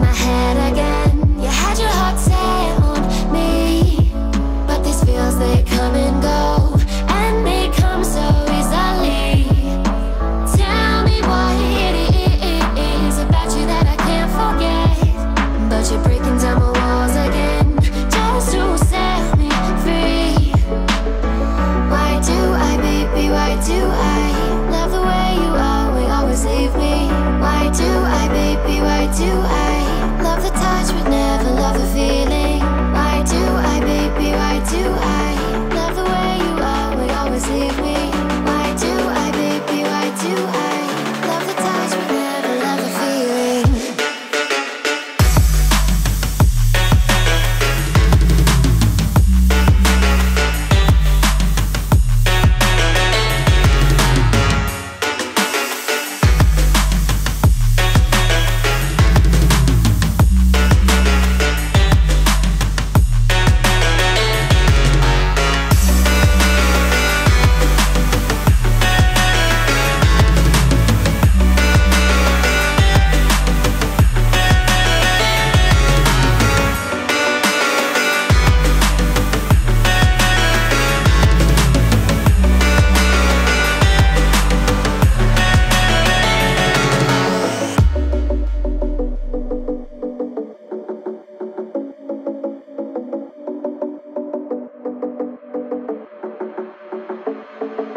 my head again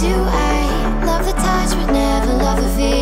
do I love the touch but never love the feel?